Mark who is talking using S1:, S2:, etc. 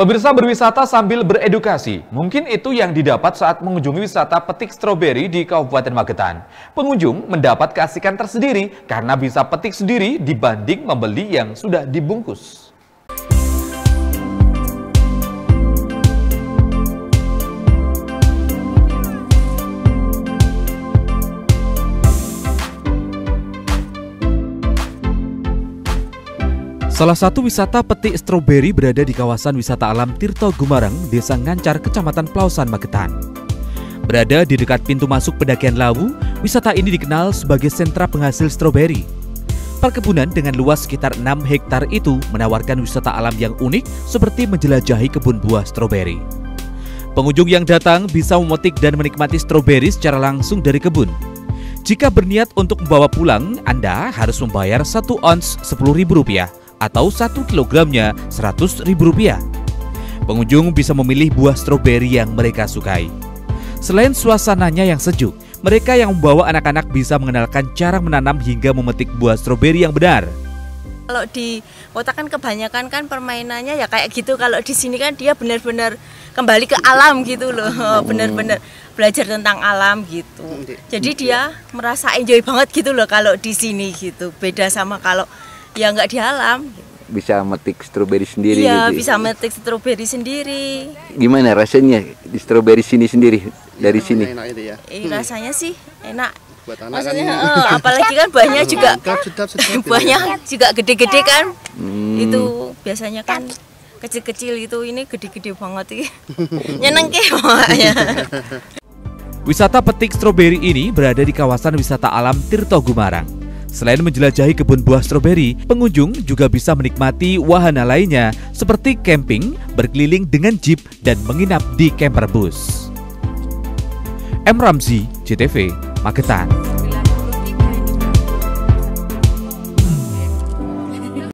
S1: Pemirsa berwisata sambil beredukasi, mungkin itu yang didapat saat mengunjungi wisata petik stroberi di Kabupaten Magetan. Pengunjung mendapat keasikan tersendiri karena bisa petik sendiri dibanding membeli yang sudah dibungkus. Salah satu wisata petik stroberi berada di kawasan wisata alam Tirto Gumarang, Desa Ngancar, Kecamatan Plausan, Magetan. Berada di dekat pintu masuk pendakian Lawu, wisata ini dikenal sebagai sentra penghasil stroberi. Perkebunan dengan luas sekitar 6 hektar itu menawarkan wisata alam yang unik seperti menjelajahi kebun buah stroberi. Pengunjung yang datang bisa memetik dan menikmati stroberi secara langsung dari kebun. Jika berniat untuk membawa pulang, Anda harus membayar 1 ons Rp10.000 atau 1 kilogramnya Rp100.000. Pengunjung bisa memilih buah stroberi yang mereka sukai. Selain suasananya yang sejuk, mereka yang membawa anak-anak bisa mengenalkan cara menanam hingga memetik buah stroberi yang benar.
S2: Kalau di kota kan kebanyakan kan permainannya ya kayak gitu. Kalau di sini kan dia benar-benar kembali ke alam gitu loh, benar-benar belajar tentang alam gitu. Jadi dia merasa enjoy banget gitu loh kalau di sini gitu. Beda sama kalau ya nggak di alam
S3: bisa metik stroberi sendiri
S2: iya gitu. Ya? bisa metik stroberi sendiri
S3: gimana rasanya di stroberi sini sendiri dari sini enak
S2: itu ya. eh, rasanya sih enak buat anak Maksudnya, kan oh, apalagi kan banyak juga banyak juga gede-gede kan hmm. itu biasanya kan kecil-kecil itu ini gede-gede banget nyeneng ke
S1: Wisata petik stroberi ini berada di kawasan wisata alam Tirto Gumarang. Selain menjelajahi kebun buah stroberi, pengunjung juga bisa menikmati wahana lainnya seperti camping, berkeliling dengan jeep, dan menginap di camper bus. M. Ramzi, CTV, Magetan.